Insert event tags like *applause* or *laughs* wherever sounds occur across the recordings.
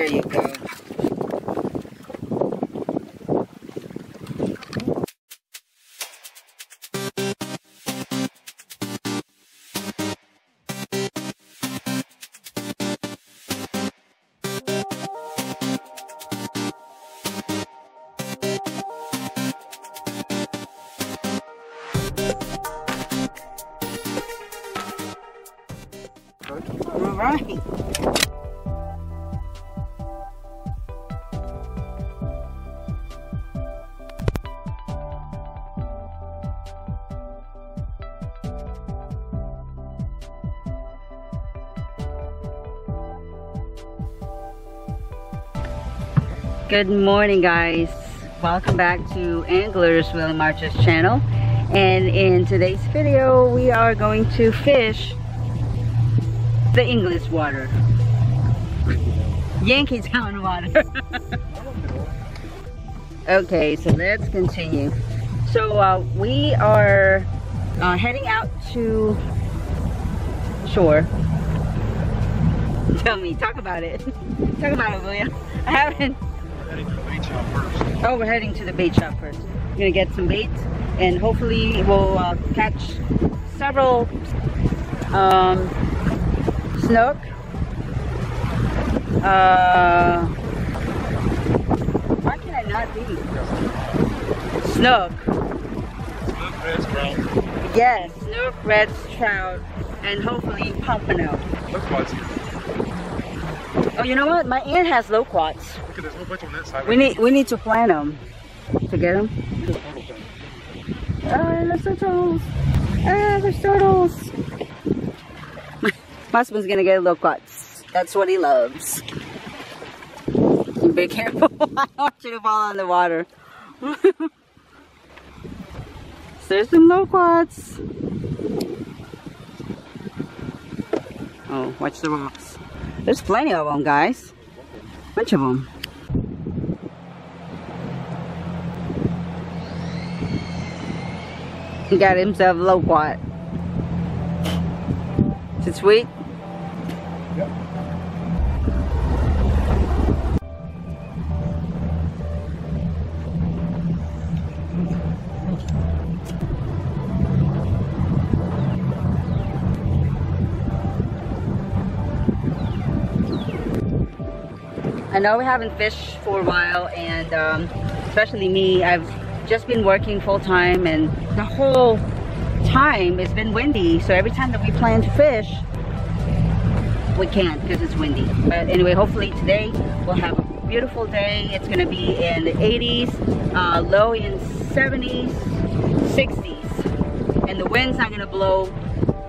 There you go. All right. Good morning guys. Welcome back to Anglers Will March's channel. And in today's video, we are going to fish the Inglis water. Yankeetown *laughs* water. *laughs* okay, so let's continue. So uh, we are uh, heading out to shore. Tell me, talk about it. *laughs* talk about it, William. I haven't. Oh, we're heading to the bait shop first. We're gonna get some bait and hopefully we'll uh, catch several um, snook. Uh, why can I not read? Snook. Snook, red trout. Yes, snook, reds, trout, and hopefully pompano. Oh, you know what? My aunt has loquats. Look at this whole bunch on that side. We need we need to plant them to get them. Ah, there's turtles. Ah, there's turtles. *laughs* My husband's gonna get loquats. That's what he loves. Be careful. *laughs* I don't want you to fall in the water. *laughs* there's some loquats. Oh, watch the rocks. There's plenty of them, guys. Bunch of them. He got himself a loquat. Is it sweet? Know we haven't fished for a while and um, especially me, I've just been working full time and the whole time it's been windy. So every time that we plan to fish, we can't because it's windy. But anyway, hopefully today we'll have a beautiful day. It's gonna be in the 80s, uh, low in 70s, 60s. And the wind's not gonna blow,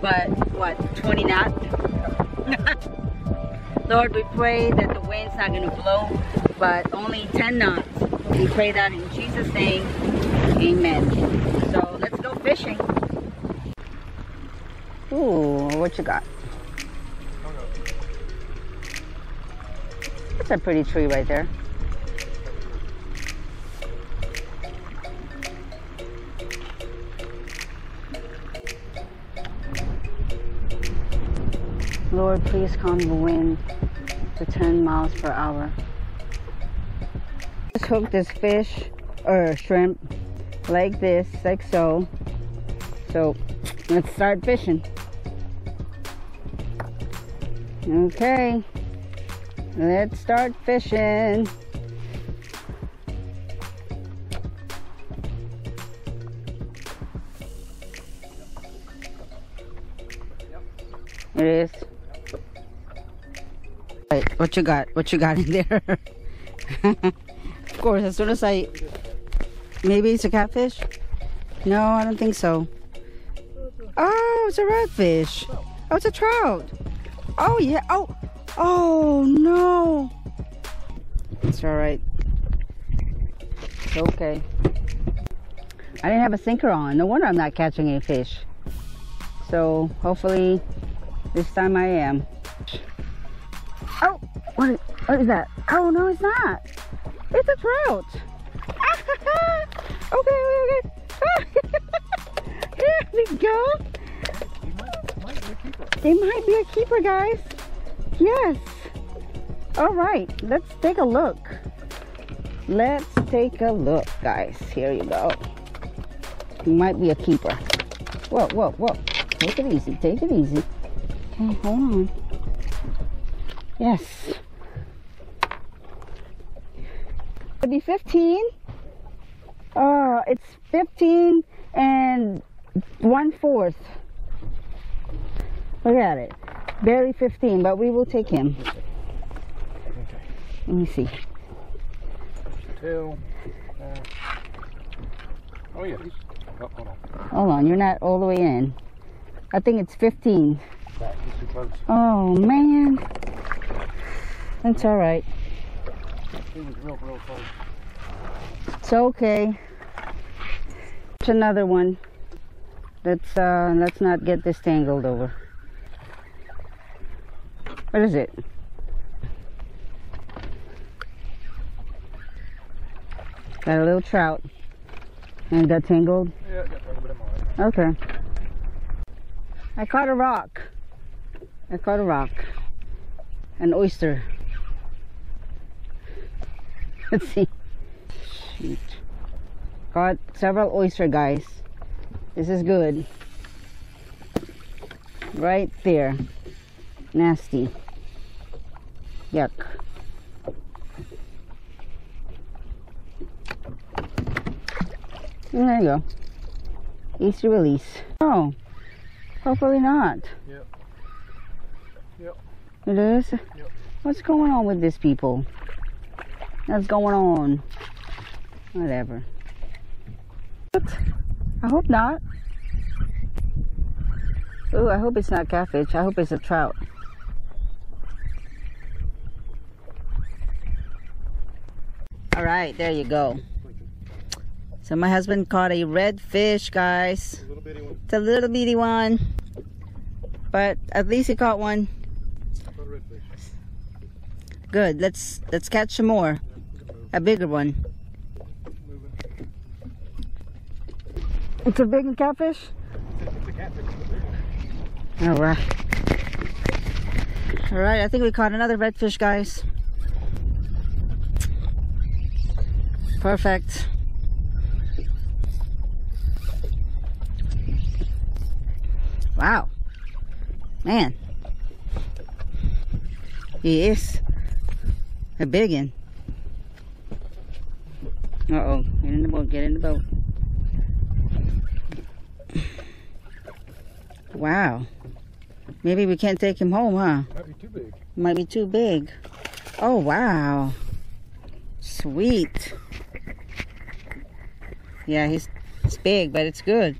but what, 20 knots? *laughs* Lord, we pray that the wind's not going to blow, but only 10 knots. We pray that in Jesus' name. Amen. So let's go fishing. Ooh, what you got? That's a pretty tree right there. Lord, please calm the wind to 10 miles per hour. Just hook this fish or shrimp like this, like so. So let's start fishing. Okay, let's start fishing. It is. What you got? What you got in there? *laughs* of course, as soon as I... Maybe it's a catfish? No, I don't think so. Oh, it's a redfish. Oh, it's a trout. Oh, yeah. Oh, oh, no. It's all right. It's okay. I didn't have a sinker on. No wonder I'm not catching any fish. So, hopefully, this time I am. Oh, what is, that? Oh, no, it's not. It's a trout. *laughs* okay, okay, okay. *laughs* there we go. Might be a keeper. It might be a keeper, guys. Yes. All right, let's take a look. Let's take a look, guys. Here you go. Might be a keeper. Whoa, whoa, whoa. Take it easy. Take it easy. Okay, hold on. Yes. It'll be 15. Uh, it's 15 and one fourth. Look at it. Barely 15, but we will take him. Okay. Let me see. Two. Uh, oh, yeah. Oh, hold on. Hold on, you're not all the way in. I think it's 15. That is too close. Oh man. That's all right. It was real, real close. It's okay. It's another one. Let's uh let's not get this tangled over. What is it? Got a little trout. And got tangled. Yeah, got a bit of. Okay. I caught a rock. I caught a rock. An oyster. Let's *laughs* see. Shoot. Caught several oyster guys. This is good. Right there. Nasty. Yuck. And there you go. Easy release. Oh, hopefully not. Yep. Yep. It is? Yep. What's going on with these people? What's going on? Whatever. What? I hope not. Oh, I hope it's not catfish. I hope it's a trout. All right, there you go. So my husband caught a red fish, guys. A little bitty one. It's a little bitty one, but at least he caught one. Caught a redfish. Good. Let's let's catch some more. A bigger one. It's a big catfish. It's a catfish. All right. All right. I think we caught another redfish, guys. Perfect. Wow. Man. He is a big one. Uh oh. Get in the boat. Get in the boat. Wow. Maybe we can't take him home, huh? Might be too big. Might be too big. Oh, wow. Sweet. Yeah, he's it's big, but it's good.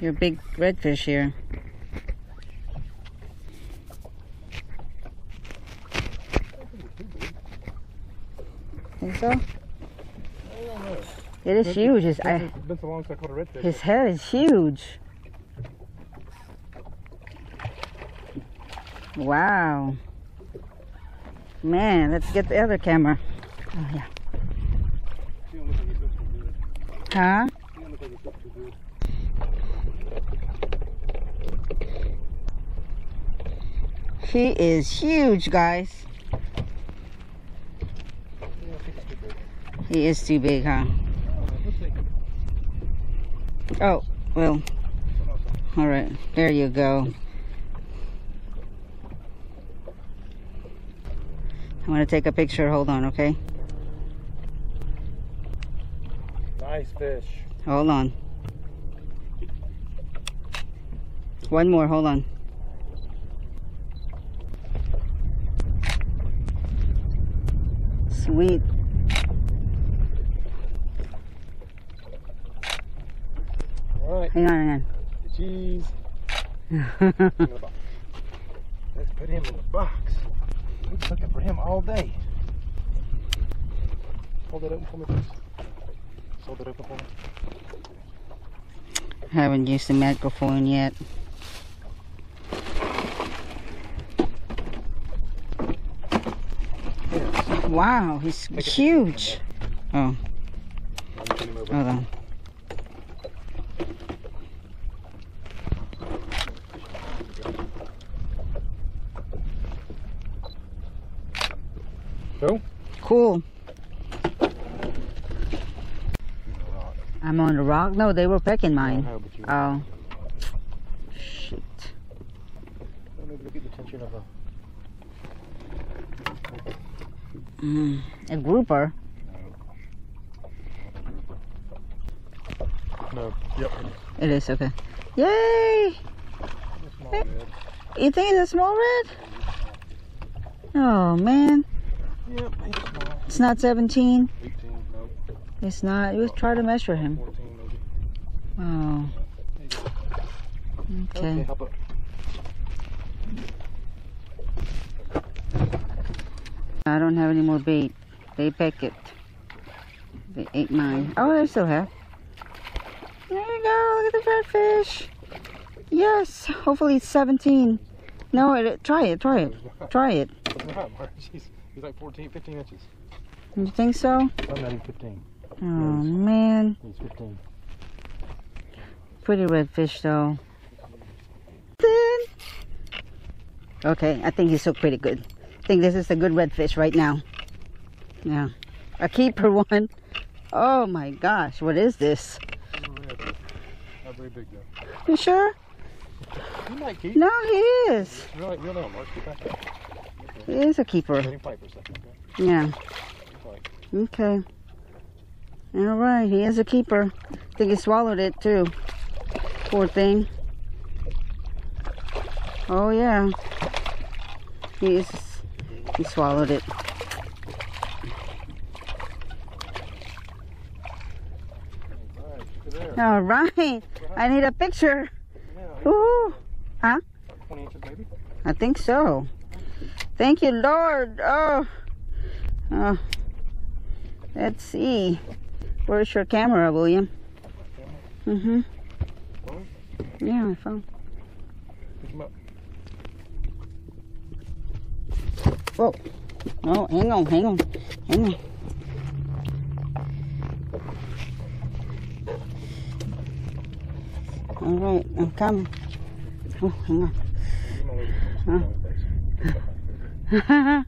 You're a big redfish here. Think so? I don't know. It is huge. His, uh, I, been so long since I redfish. his head is huge. Wow. Man, let's get the other camera. Oh, yeah. He don't look like he's hooked too good. Huh? He don't look like he's hooked too good. He is huge, guys. He don't think he's too big. He is too big, huh? Uh, we'll take him. Oh, well, all right. There you go. I want to take a picture. Hold on, okay? Nice fish. Hold on. One more. Hold on. Sweet. All right. Hang on, hang on. Box. Let's put him in the box. We've been looking for him all day. Hold that open for me, please. Hold that open for me. Haven't used the microphone yet. Wow, he's huge. Oh, hold on. Go. Cool. I'm on the rock? No, they were pecking mine. No, but you Oh. Shit. don't need to get the attention of a. Mm, a grouper. No. Yep. It is, okay. Yay! It's small red. You think it's a small red? Oh, man. Yep. It's not 17. 18. Nope. It's not. You try to measure him. 14 maybe. Oh, There you go. okay. It. I don't have any more bait. They peck it. They ate mine. Oh, I still have. There you go. Look at the redfish. Yes. Hopefully it's 17. No, it, try it. Try it. Try it. *laughs* It's not, Mark. He's, he's like 14, 15 inches. You think so? Oh, Not 15. Oh, man. He's 15. Pretty redfish, though. Okay, I think he's hooked pretty good. I think this is a good redfish right now. Yeah. A keeper *laughs* one. Oh my gosh, what is this? Not very big though. You sure? He might keep. No, he is. Reel, it- reel it on, Mark. Get back up. He is a keeper. Let him fight for a second. Okay? Yeah. Let him fight. Okay. All right, he is a keeper. I think he swallowed it too. Poor thing. Oh yeah. He is. He swallowed it. All right. Look at there. All right. I need a picture. Ooh. 20 inches. I think so. Thank you, Lord. Oh. Oh. Let's see. Where's your camera, William? Mm-hmm. Yeah, my phone. Pick him up. Oh, hang on, hang on, hang on. All right, I'm coming. Oh, hang on. Give him a little- Huh?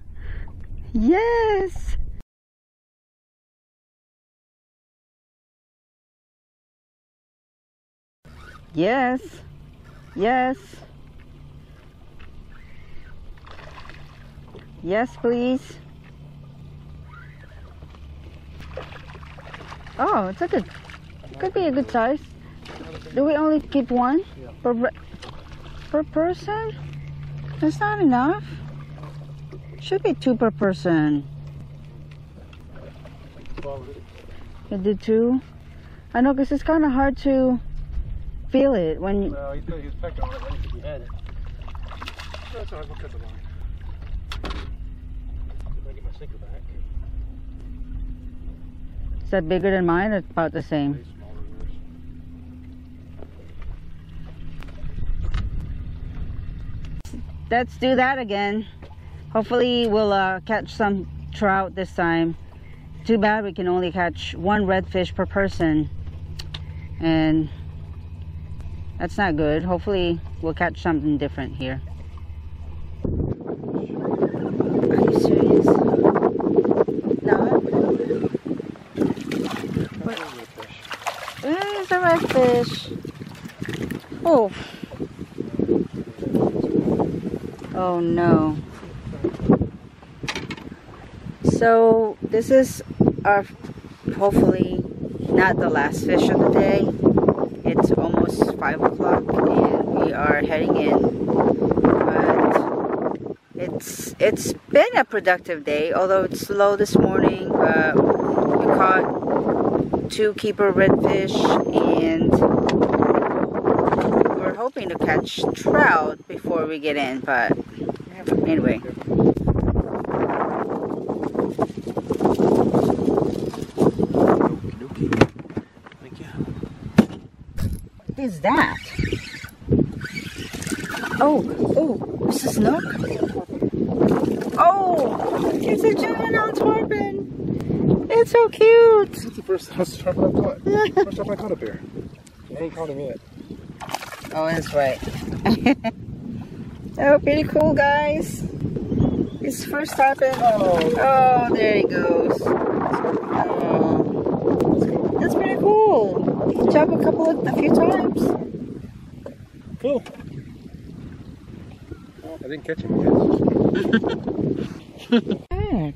*laughs* yes. Yes. Yes. Yes, please. Oh, it's a good. Could be a good size. Do we only keep one per per person? That's not enough. Should be two per person. You did two? I know, because it's kind of hard to feel it when you. Well, he's, he's pecking on it. I didn't think he had it. That's all right. We'll cut the line. If I get my sinker back. Is that bigger than mine or about the same? Way smaller than yours. Let's do that again. Hopefully, we'll uh, catch some trout this time. Too bad we can only catch one redfish per person. And that's not good. Hopefully, we'll catch something different here. Are you serious? No? There's eh, a redfish. Oh. Oh no. So this is our hopefully not the last fish of the day. It's almost five o'clock and we are heading in. But it's it's been a productive day, although it's slow this morning. But we caught two keeper redfish and we're hoping to catch trout before we get in, but anyway. Thank you. What is that? Oh, oh, it's a snook? Oh, it's a juvenile tarpon. It's so cute. This is the first, time I've caught. *laughs* First time I caught a bear. I ain't caught him yet. Oh, that's right. *laughs* oh, pretty cool, guys. His first stopping. Oh, oh there he goes. Oh, that's pretty cool. He a couple of, a few times. Cool. I didn't catch him yet. *laughs* Heck,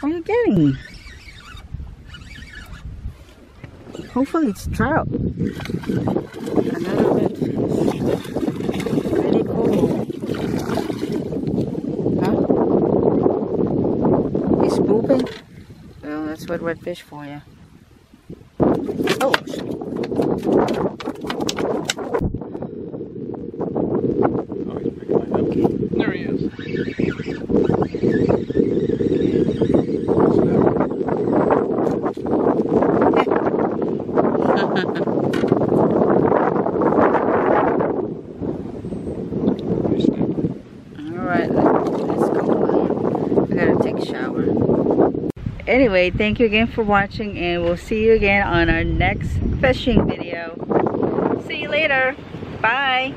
what are you getting? Hopefully it's trout. Another red fish. Pretty cool. Huh? He's pooping? Well, that's what redfish for you. Oh, sh- Oh, he's picking mine up. There he is. Nice snapper. Alright, let's go. I gotta take a shower. Anyway, thank you again for watching and we'll see you again on our next fishing video. See you later. Bye.